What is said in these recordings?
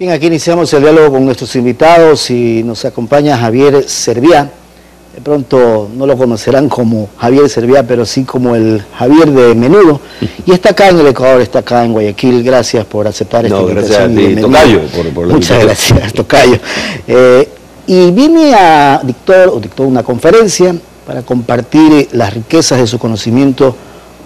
Bien, aquí iniciamos el diálogo con nuestros invitados y nos acompaña Javier Serviá. De pronto no lo conocerán como Javier Serviá, pero sí como el Javier de Menudo. Y está acá en el Ecuador, está acá en Guayaquil. Gracias por aceptar esta No, gracias a invitación. ti. Tocayo, por- por la Muchas invitación. gracias, Tocayo. Eh, y vine a dictar, o dictó una conferencia para compartir las riquezas de su conocimiento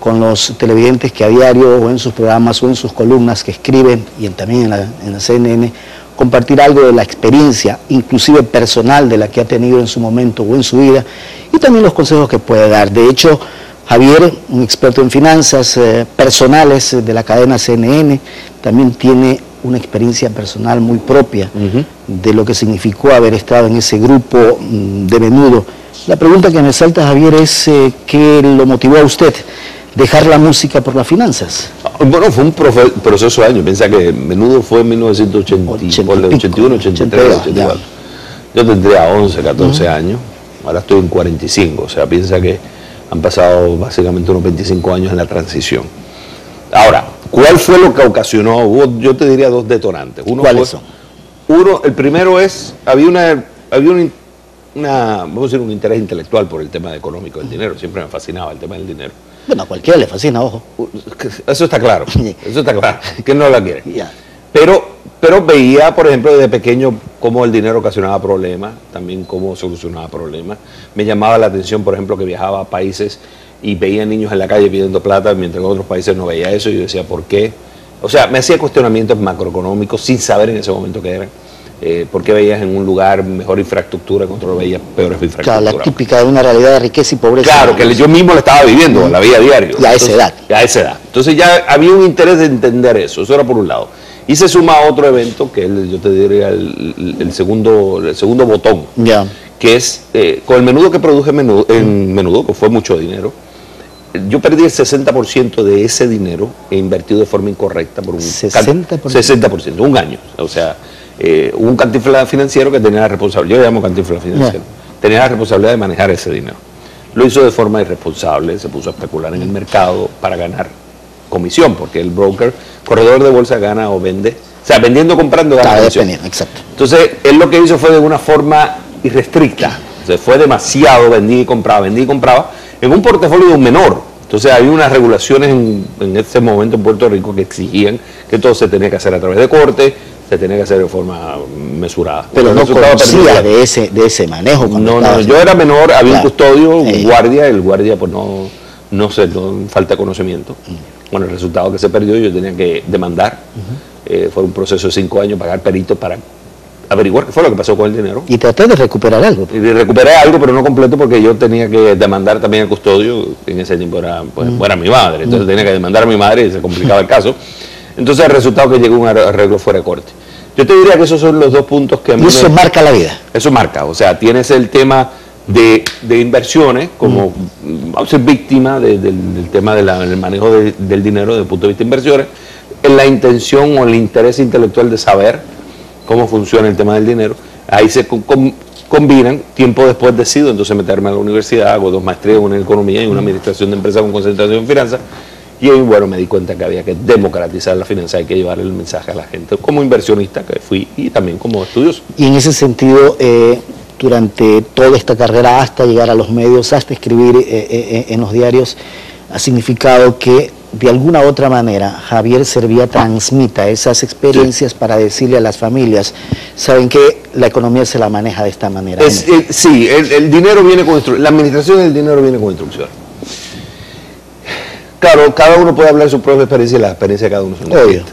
con los televidentes que a diario o en sus programas o en sus columnas que escriben y también en la, en la CNN, compartir algo de la experiencia, inclusive personal, de la que ha tenido en su momento o en su vida, y también los consejos que puede dar. De hecho, Javier, un experto en finanzas eh, personales eh, de la cadena CNN, también tiene una experiencia personal muy propia de lo que significó haber estado en ese grupo mm, de menudo. La pregunta que me salta, Javier, es eh, ¿qué lo motivó a usted dejar la música por las finanzas? Bueno, fue un profe- proceso de años. Piensa que menudo fue en 1980, Ochenta ponle y pico, 81, 83, 82, 84. Yo tendría 11, 14 años. Ahora estoy en 45. O sea, piensa que han pasado básicamente unos 25 años en la transición. Ahora, ¿cuál fue lo que ocasionó? Hubo, yo te diría dos detonantes. Uno ¿Cuáles fue- son? Uno, el primero es, había una, había una, una, vamos a decir, un interés intelectual por el tema económico del dinero. Siempre me fascinaba el tema del dinero. Bueno, a cualquiera le fascina, ojo. Eso está claro, eso está claro, que no la quiere. Pero, pero veía, por ejemplo, desde pequeño cómo el dinero ocasionaba problemas, también cómo solucionaba problemas. Me llamaba la atención, por ejemplo, que viajaba a países y veía niños en la calle pidiendo plata, mientras en otros países no veía eso, y yo decía, ¿por qué? O sea, me hacía cuestionamientos macroeconómicos sin saber en ese momento qué eran. Eh, ¿Por qué veías en un lugar mejor infraestructura, en otro veías peores Claro, infraestructura? la típica de una realidad de riqueza y pobreza. Claro, que yo mismo lo estaba viviendo, la veía a diario. Y a esa edad. A esa edad. Entonces ya había un interés de entender eso, eso era por un lado. Y se suma a otro evento, que es, el- yo te diría, el, el segundo, el segundo botón, Ya. que es eh, con el menudo que produje menudo, en menudo, que fue mucho dinero, yo perdí el 60% de ese dinero e invertido de forma incorrecta por un 60%. 60%, un año. O sea, eh, un cantinflas financiero que tenía la responsabilidad, yo le llamo cantinflas financiero, tenía la responsabilidad de manejar ese dinero. Lo hizo de forma irresponsable, se puso a especular en el mercado para ganar comisión, porque el broker, corredor de bolsa gana o vende, o sea, vendiendo o comprando gana comisión. exacto. Entonces, él lo que hizo fue de una forma irrestricta. O sea, fue demasiado, vendía y compraba, vendía y compraba, en un portafolio de un menor. Entonces, había unas regulaciones en, en ese momento en Puerto Rico que exigían que todo se tenía que hacer a través de corte, se tenía que hacer de forma mesurada. Pero no conocía de ese, de ese manejo. No, no, yo era menor, había Claro. un custodio, un Sí. guardia, el guardia pues no, no sé, no falta conocimiento. Bueno, el resultado que se perdió, yo tenía que demandar. Eh, fue un proceso de cinco años, pagar peritos para averiguar qué fue lo que pasó con el dinero. Y tratar de recuperar algo. Y recuperé algo, pero no completo, porque yo tenía que demandar también al custodio, en ese tiempo era, pues, era mi madre, entonces tenía que demandar a mi madre y se complicaba el caso. Entonces el resultado que llegó un arreglo fuera de corte. Yo te diría que esos son los dos puntos que a mí Y eso me- marca la vida. eso marca, o sea, tienes el tema de, de inversiones como vamos a ser víctima de- del, del tema de del manejo de- del dinero desde el punto de vista de inversiones, en la intención o el interés intelectual de saber cómo funciona el tema del dinero, ahí se com- com- combinan, tiempo después decido entonces meterme a la universidad, hago dos maestrías, una en economía y una en administración de empresas con concentración en finanzas, y ahí, bueno, me di cuenta que había que democratizar la finanza, hay que llevar el mensaje a la gente como inversionista que fui y también como estudioso. Y en ese sentido, eh, durante toda esta carrera, hasta llegar a los medios, hasta escribir eh, eh, en los diarios, ha significado que de alguna u otra manera Javier Servía transmita esas experiencias para decirle a las familias, saben que la economía se la maneja de esta manera. Es- sí, el, el dinero viene con la administración del dinero viene con instrucción. Claro, cada uno puede hablar de su propia experiencia y la experiencia de cada uno son Obvio.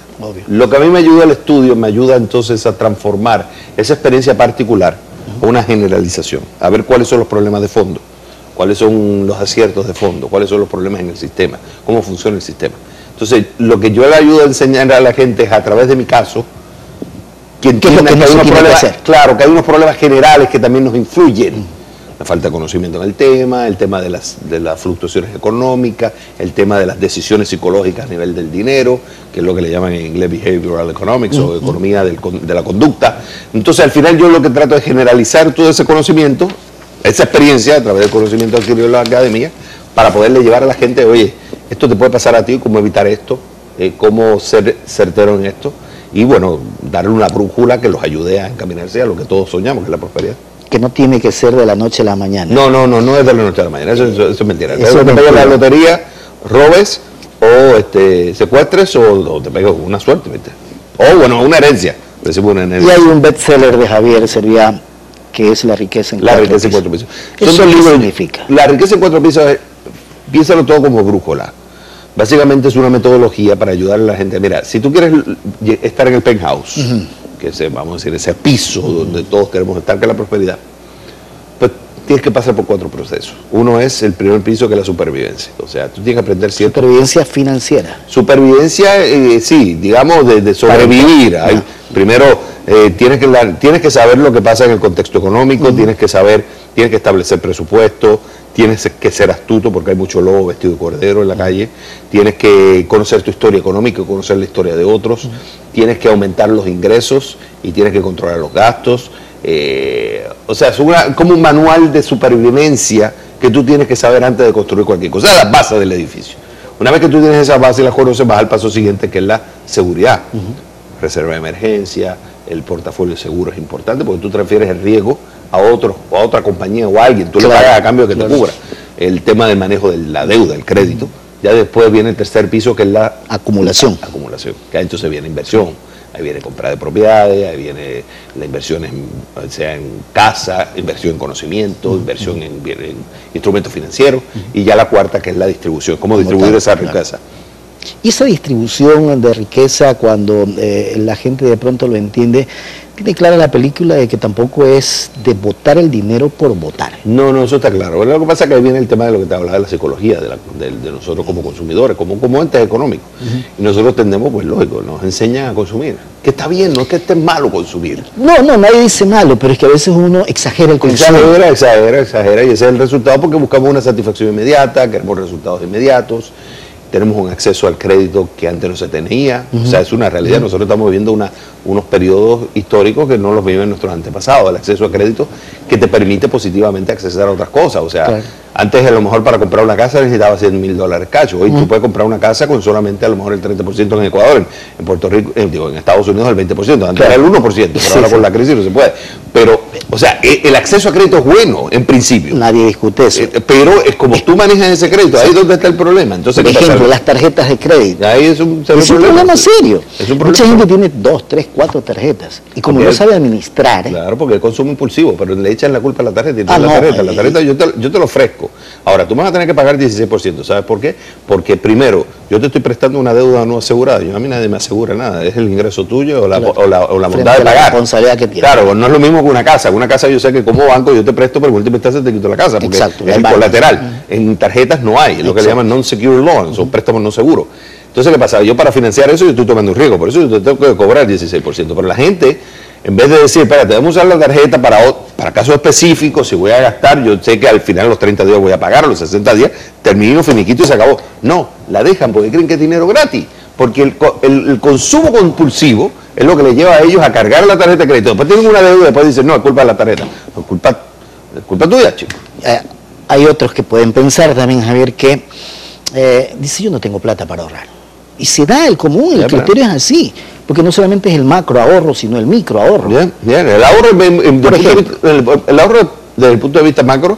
Lo que a mí me ayuda el estudio, me ayuda entonces a transformar esa experiencia particular a una generalización, a ver cuáles son los problemas de fondo, cuáles son los aciertos de fondo, cuáles son los problemas en el sistema, cómo funciona el sistema. Entonces, lo que yo le ayudo a enseñar a la gente es a través de mi caso, que ¿Qué es entienda que no hay unos problemas-? Claro, que hay unos problemas generales que también nos influyen. La falta de conocimiento en el tema, el tema de las, de las fluctuaciones económicas, el tema de las decisiones psicológicas a nivel del dinero, que es lo que le llaman en inglés behavioral economics o economía del de la conducta. Entonces, al final yo lo que trato es generalizar todo ese conocimiento, esa experiencia a través del conocimiento adquirido en la academia, para poderle llevar a la gente, oye, esto te puede pasar a ti, cómo evitar esto, eh, cómo ser certero en esto. y bueno, darle una brújula que los ayude a encaminarse a lo que todos soñamos, que es la prosperidad. Que no tiene que ser de la noche a la mañana. No, no, no, no es de la noche a la mañana, eso, eso- eso es mentira. Eso te pegas la lotería, robes o este, secuestres o, o te pegas una suerte, ¿viste? O bueno, una herencia, una Y hay un bestseller de Javier Serviá que es La riqueza en La cuatro riqueza en pisos. cuatro pisos. ¿Eso dos qué significa? La riqueza en cuatro pisos, es- piénsalo todo como brújula. Básicamente es una metodología para ayudar a la gente. Mira, si tú quieres estar en el penthouse, que es, vamos a decir, ese piso donde todos queremos estar, que es la prosperidad, pues tienes que pasar por cuatro procesos. Uno es el primer piso, que es la supervivencia. O sea, tú tienes que aprender cierto Supervivencia financiera. Supervivencia, eh, sí, digamos, de, de sobrevivir. Hay- Ya. primero, eh, tienes, que, tienes que saber lo que pasa en el contexto económico, tienes que saber, tienes que establecer presupuesto, tienes que ser astuto porque hay mucho lobo vestido de cordero en la calle, tienes que conocer tu historia económica y conocer la historia de otros, tienes que aumentar los ingresos y tienes que controlar los gastos. eh, o sea, es una- como un manual de supervivencia que tú tienes que saber antes de construir cualquier cosa, es la base del edificio. Una vez que tú tienes esa base y la conoces, vas al paso siguiente, que es la seguridad. Reserva de emergencia, el portafolio seguro es importante porque tú transfieres el riesgo a otro, a otra compañía o a alguien, tú le pagas a cambio de que claro. te cubra. El tema del manejo de la deuda, el crédito. Ya después viene el tercer piso, que es la Acumulación. la acumulación. Que entonces viene inversión, ahí viene compra de propiedades, ahí viene la inversión en, sea en casa, inversión en conocimiento, inversión en, instrumentos financieros, y ya la cuarta que es la distribución, cómo distribuir esa riqueza. Y esa distribución de riqueza, cuando eh, la gente de pronto lo entiende, tiene clara la película de que tampoco es de votar el dinero por votar. No, no, eso está claro. Bueno, lo que pasa es que ahí viene el tema de lo que te hablaba de la psicología, de, la- de- de nosotros como consumidores, como, como entes económicos. Y nosotros tendemos, pues lógico, nos enseñan a consumir. Que está bien, no es que esté malo consumir. No, no, nadie dice malo, pero es que a veces uno exagera el consumo. Exagera, exagera, exagera, y ese es el resultado porque buscamos una satisfacción inmediata, queremos resultados inmediatos, tenemos un acceso al crédito que antes no se tenía, o sea, es una realidad, nosotros estamos viviendo una, unos periodos históricos que no los viven nuestros antepasados, el acceso a crédito que te permite positivamente acceder a otras cosas, o sea, Claro. antes a lo mejor para comprar una casa necesitabas 100 mil dólares cacho, hoy tú puedes comprar una casa con solamente a lo mejor el 30% en Ecuador, en, en Puerto Rico, eh, digo, en Estados Unidos el 20%, antes Claro. era el 1%, pero Sí, ahora sí. con la crisis no se puede. Pero, o sea, e- el acceso a crédito es bueno, en principio. Nadie discute eso. Eh, Pero es como tú manejas ese crédito, ahí es donde está el problema. Entonces, Por ejemplo, las tarjetas de crédito. Ahí es un, Es un problema serio. Es un Mucha problema. gente tiene dos, tres, cuatro tarjetas. Y como no sabe administrar, Claro, porque es consumo impulsivo, pero le echan la culpa a la tarjeta. Y Ah, la no, tarjeta, la tarjeta yo te, yo te lo ofrezco. Ahora, tú vas a tener que pagar 16%. ¿Sabes por qué? Porque primero, yo te estoy prestando una deuda no asegurada. Yo, a mí nadie me asegura nada. Es el ingreso tuyo o la, Claro. o la, o la Frente bondad de la pagar. responsabilidad que tienes. Claro, no es lo mismo que una casa. Una casa yo sé que como banco yo te presto, pero en última instancia te quito la casa. Porque Exacto, es el colateral. En tarjetas no hay. Es lo que le llaman non-secure loans, son préstamos no seguros. Entonces, ¿qué pasa? Yo para financiar eso yo estoy tomando un riesgo, por eso yo te tengo que cobrar 16%. Pero la gente, en vez de decir, espérate, vamos a usar la tarjeta para, o- para casos específicos, si voy a gastar, yo sé que al final los 30 días voy a pagar, los 60 días, termino, finiquito y se acabó. No, la dejan porque creen que es dinero gratis. Porque el, el- el consumo compulsivo es lo que les lleva a ellos a cargar la tarjeta de crédito. Después tienen una deuda y después dicen, no, es culpa de la tarjeta. No, es culpa, es culpa tuya, chico. eh, hay otros que pueden pensar también, Javier, que eh, dice yo no tengo plata para ahorrar. Y se da el común, el criterio es así. Porque no solamente es el macro ahorro, sino el micro ahorro. Bien, bien. El ahorro, en- en- en- Por desde el ejemplo. punto de vista- el, el ahorro desde el punto de vista macro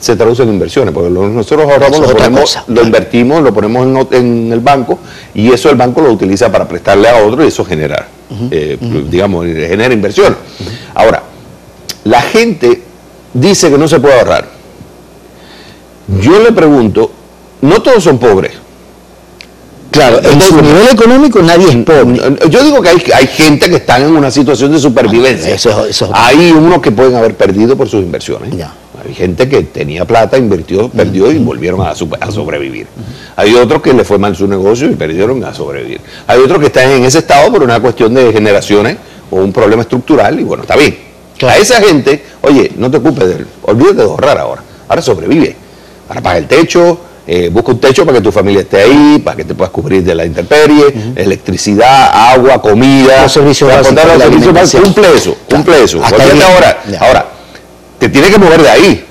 se traduce en inversiones, porque nosotros ahorramos, lo, ponemos- cosa, lo claro. invertimos, lo ponemos en, en el banco y eso el banco lo utiliza para prestarle a otro y eso genera, eh, digamos, genera inversión. Ahora, la gente dice que no se puede ahorrar. Yo le pregunto, no todos son pobres. Claro, en su nivel económico nadie es pobre. Yo digo que hay, hay gente que están en una situación de supervivencia. Ah, eso eso hay unos que pueden haber perdido por sus inversiones. Ya. Hay gente que tenía plata, invirtió, perdió y volvieron a, sobrevivir. Hay otros que le fue mal su negocio y perdieron a sobrevivir. Hay otros que están en ese estado por una cuestión de generaciones o un problema estructural y bueno, está bien. Claro. A esa gente, oye, no te ocupes de él, olvídate de ahorrar ahora. Ahora sobrevive. Ahora paga el techo, eh, busca un techo para que tu familia esté ahí, para que te puedas cubrir de la intemperie, electricidad, agua, comida. Los servicios básicos. Cumple eso, Claro. cumple eso. Hasta ahora. Ahora, te tienes que mover de ahí.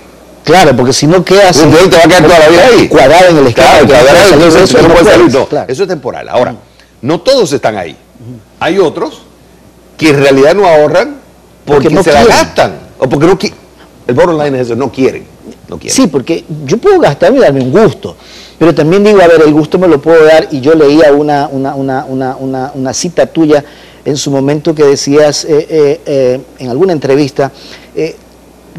Claro, porque si no quedas te va a quedar toda la vida ahí. cuadrado en el escape. Claro, eso, no claro. Eso es temporal. Ahora, no todos están ahí. Hay otros que en realidad no ahorran porque, Porque no se la gastan. O porque no El bottom line es eso, no quieren. No quieren. Sí, porque yo puedo gastarme y darme un gusto, pero también digo, a ver, el gusto me lo puedo dar y yo leía una, una, una, una, una, una cita tuya en su momento que decías eh, eh, eh, en alguna entrevista,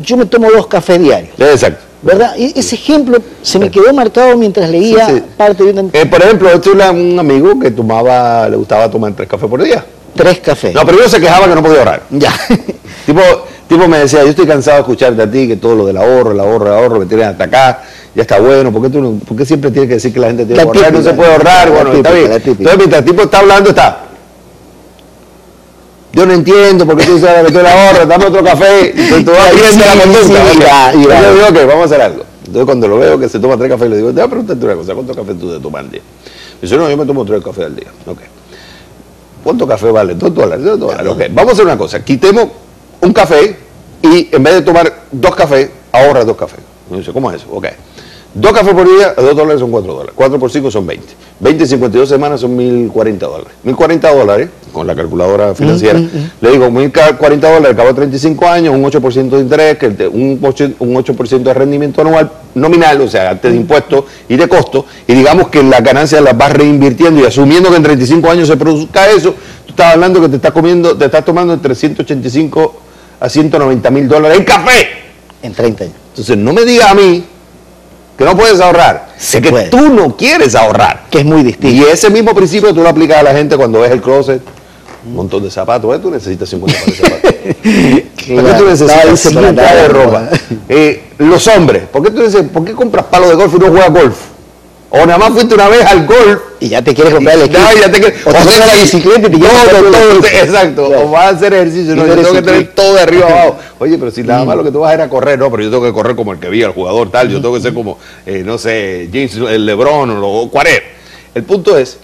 yo me tomo dos cafés diarios, Exacto. ¿verdad? Y ese ejemplo se me quedó marcado mientras leía Sí, sí. parte de una... Eh, por ejemplo, es una- un amigo que tomaba, le gustaba tomar tres cafés por día. Tres cafés. No, pero yo se quejaba que no podía ahorrar. Ya. Tipo, tipo me decía, yo estoy cansado de escucharte a ti, que todo lo del ahorro, el ahorro, el ahorro, me tienen hasta acá, ya está bueno, ¿por qué, tú no- por qué siempre tienes que decir que la gente tiene La que ahorrar? no típica, se puede ahorrar, bueno, está típica, bien. la típica. Entonces, mientras el tipo está hablando, está. Yo no entiendo por qué tú sabes que tú el ahorro, dame otro café, y tú vas Sí, la conducta. sí, y va, y va. Yo digo, ok, vamos a hacer algo. Entonces cuando lo veo que se toma tres cafés, le digo, déjame preguntarte una cosa, ¿cuántos cafés tú te tomas al día? Me dice, no, yo me tomo tres cafés al día. Ok. ¿Cuánto café vale? Dos dólares. Dos dólares. Ok, vamos a hacer una cosa. Quitemos un café y en vez de tomar dos cafés, ahorra dos cafés. Me dice, ¿cómo es eso? Ok. Dos cafés por día, dos dólares son cuatro dólares. Cuatro por cinco son 20. 20 y 52 semanas son 1040 dólares. 1040 dólares, con la calculadora financiera, le digo, 1040 dólares, acabo de 35 años, un 8% de interés, que un 8%, un 8% de rendimiento anual nominal, o sea, antes de impuestos y de costos, y digamos que la ganancia las vas reinvirtiendo y asumiendo que en 35 años se produzca eso, tú estás hablando que te estás comiendo, te estás tomando entre 185 a 190 mil dólares en café. En 30 años. Entonces, no me digas a mí que no puedes ahorrar, Se que puede. tú no quieres ahorrar. Que es muy Y distinto. ese mismo principio tú lo aplicas a la gente cuando ves el closet, un montón de zapatos. ¿eh? Tú necesitas 50 pares de zapatos. ¿Por qué tú necesitas estaba 100 diciendo pares de la ropa? Eh, los hombres, ¿por qué tú dices, por qué compras palo de golf y no juegas golf? O nada más fuiste una vez al golf Y ya te quieres comprar el equipo. no, ya te quieres- o te sea, la bicicleta y te quieres todo, el todo. Exacto. Claro. O vas a hacer ejercicio. Y No, yo tengo que tener todo de arriba abajo. Oye, pero si nada más lo que tú vas a ir a correr, no, pero yo tengo que correr como el que vi al jugador tal. Yo tengo que ser como, eh, no sé, James, el Lebron o, lo- o. El punto es,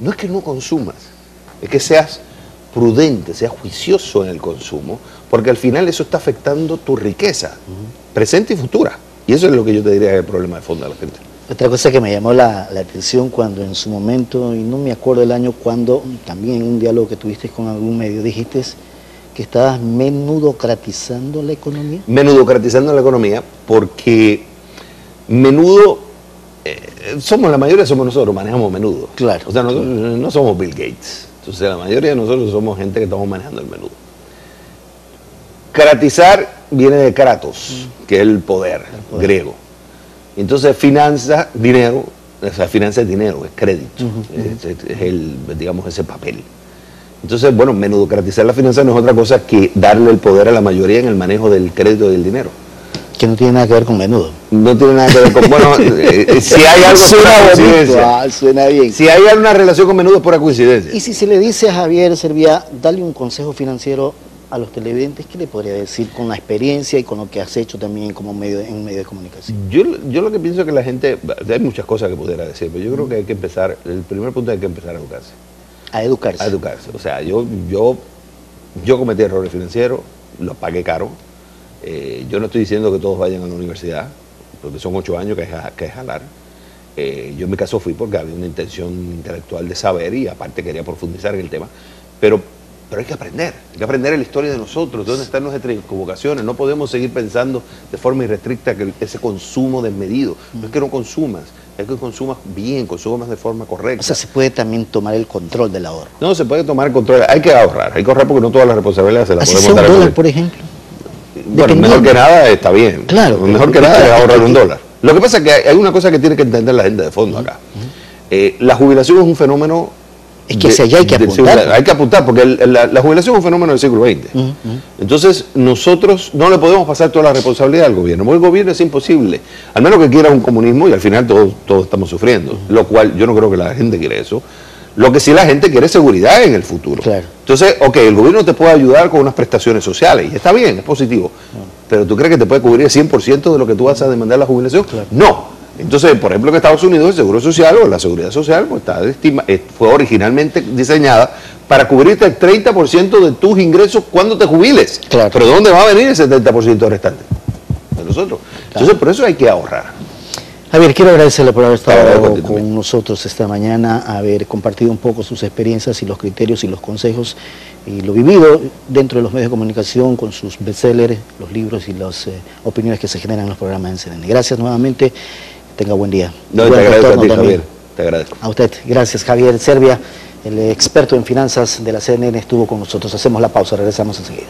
no es que no consumas, es que seas prudente, seas juicioso en el consumo, porque al final eso está afectando tu riqueza, presente y futura. Y eso es lo que yo te diría que es el problema de fondo de la gente. Otra cosa que me llamó la, la atención cuando en su momento, y no me acuerdo el año, cuando también en un diálogo que tuviste con algún medio, dijiste que estabas menudocratizando la economía. menudocratizando la economía porque menudo eh, somos la mayoría somos nosotros manejamos menudo Claro. o sea nosotros no somos Bill Gates entonces la mayoría de nosotros somos gente que estamos manejando el menudo Kratizar viene de Kratos que es el poder, poder. griego. Entonces finanza dinero o sea finanza es dinero es crédito. Es el digamos ese papel. Entonces, bueno, menudocratizar la finanza no es otra cosa que darle el poder a la mayoría en el manejo del crédito y del dinero. Que no tiene nada que ver con menudo. No tiene nada que ver con. Bueno, eh, si hay algo suena bonito, ah, suena bien. Si hay alguna relación con menudo es pura coincidencia. Y si se le dice a Javier Servia, dale un consejo financiero a los televidentes, ¿qué le podría decir con la experiencia y con lo que has hecho también como medio, en medio de comunicación? Yo, yo lo que pienso es que la gente. Hay muchas cosas que pudiera decir, pero yo creo que hay que empezar. El primer punto es que hay que empezar a educarse. A educarse. A educarse. O sea, yo, yo, yo cometí errores financieros, los pagué caro. Eh, yo no estoy diciendo que todos vayan a la universidad, porque son ocho años que es, que es jalar. Eh, yo en mi caso fui porque había una intención intelectual de saber y aparte quería profundizar en el tema. Pero, pero hay que aprender, hay que aprender la historia de nosotros, dónde están nuestras equivocaciones. No podemos seguir pensando de forma irrestricta que ese consumo desmedido. No es que no consumas, es que consumas bien, consumas de forma correcta. O sea, se puede también tomar el control del ahorro. No, se puede tomar control. Hay que ahorrar. Hay que ahorrar porque no todas las responsabilidades se las Así podemos sea un dar dólar, por ejemplo. Bueno, mejor que nada está bien. Claro, Mejor que nada es ahorrar un dólar. Lo que pasa es que hay una cosa que tiene que entender la gente de fondo acá. Eh, la jubilación es un fenómeno. Es que hacia allá hay que siglo- apuntar. hay que apuntar porque el- la, la jubilación es un fenómeno del siglo XX. Entonces, nosotros no le podemos pasar toda la responsabilidad al gobierno, porque el gobierno es imposible. Al menos que quiera un comunismo y al final todos, todos estamos sufriendo. Lo cual yo no creo que la gente quiere eso. Lo que sí la gente quiere es seguridad en el futuro. Claro. Entonces, ok, el gobierno te puede ayudar con unas prestaciones sociales y está bien, es positivo. Pero ¿tú crees que te puede cubrir el 100% de lo que tú vas a demandar la jubilación? No. Entonces, por ejemplo, en Estados Unidos el Seguro Social o la Seguridad Social pues, está estima- eh, fue originalmente diseñada para cubrirte el 30% de tus ingresos cuando te jubiles. Claro. Pero ¿de dónde va a venir el 70% restante? De nosotros. Entonces, por eso hay que ahorrar. Javier, quiero agradecerle por haber Te estado con nosotros esta mañana, haber compartido un poco sus experiencias y los criterios y los consejos y lo vivido dentro de los medios de comunicación con sus bestsellers, los libros y las eh, opiniones que se generan en los programas en CNN. Gracias nuevamente, tenga buen día. No, te Buen agradezco a ti, también. Javier. Te agradezco. A usted, gracias Javier Serbia, el experto en finanzas de la CNN estuvo con nosotros. Hacemos la pausa, regresamos enseguida.